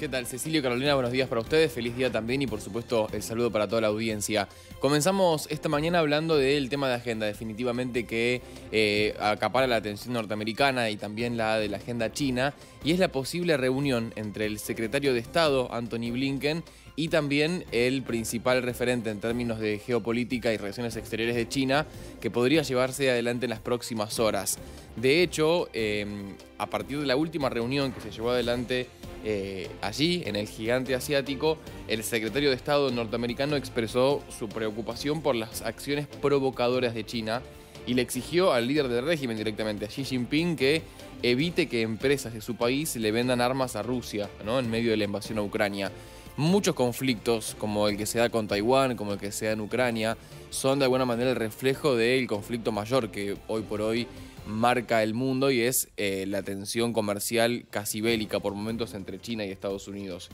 ¿Qué tal? Cecilio Carolina, buenos días para ustedes, feliz día también y por supuesto el saludo para toda la audiencia. Comenzamos esta mañana hablando del tema de agenda, definitivamente que eh, acapara la atención norteamericana y también la de la agenda china, y es la posible reunión entre el secretario de Estado, Anthony Blinken, y también el principal referente en términos de geopolítica y relaciones exteriores de China, que podría llevarse adelante en las próximas horas. De hecho, eh, a partir de la última reunión que se llevó adelante eh, allí, en el gigante asiático, el secretario de Estado norteamericano expresó su preocupación por las acciones provocadoras de China y le exigió al líder del régimen directamente, a Xi Jinping, que evite que empresas de su país le vendan armas a Rusia ¿no? en medio de la invasión a Ucrania. Muchos conflictos, como el que se da con Taiwán, como el que se da en Ucrania, son de alguna manera el reflejo del conflicto mayor que hoy por hoy marca el mundo y es eh, la tensión comercial casi bélica por momentos entre China y Estados Unidos.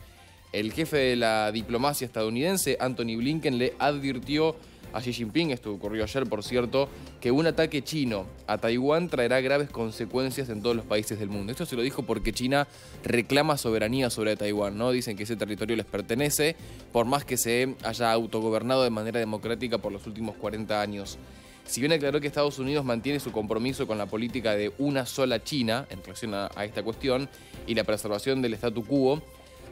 El jefe de la diplomacia estadounidense, Anthony Blinken, le advirtió a Xi Jinping, esto ocurrió ayer por cierto, que un ataque chino a Taiwán traerá graves consecuencias en todos los países del mundo. Esto se lo dijo porque China reclama soberanía sobre Taiwán, ¿no? Dicen que ese territorio les pertenece, por más que se haya autogobernado de manera democrática por los últimos 40 años. Si bien aclaró que Estados Unidos mantiene su compromiso con la política de una sola China en relación a, esta cuestión y la preservación del statu quo,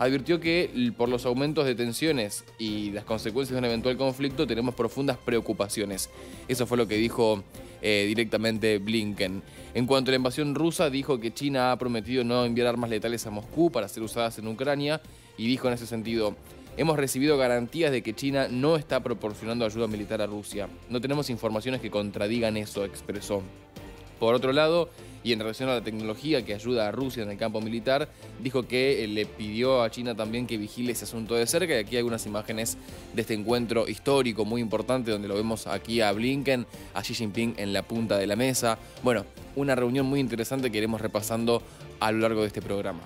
advirtió que por los aumentos de tensiones y las consecuencias de un eventual conflicto tenemos profundas preocupaciones. Eso fue lo que dijo eh, directamente Blinken. En cuanto a la invasión rusa, dijo que China ha prometido no enviar armas letales a Moscú para ser usadas en Ucrania y dijo en ese sentido, Hemos recibido garantías de que China no está proporcionando ayuda militar a Rusia. No tenemos informaciones que contradigan eso, expresó. Por otro lado, y en relación a la tecnología que ayuda a Rusia en el campo militar, dijo que le pidió a China también que vigile ese asunto de cerca. Y aquí hay algunas imágenes de este encuentro histórico muy importante, donde lo vemos aquí a Blinken, a Xi Jinping en la punta de la mesa. Bueno, una reunión muy interesante que iremos repasando a lo largo de este programa.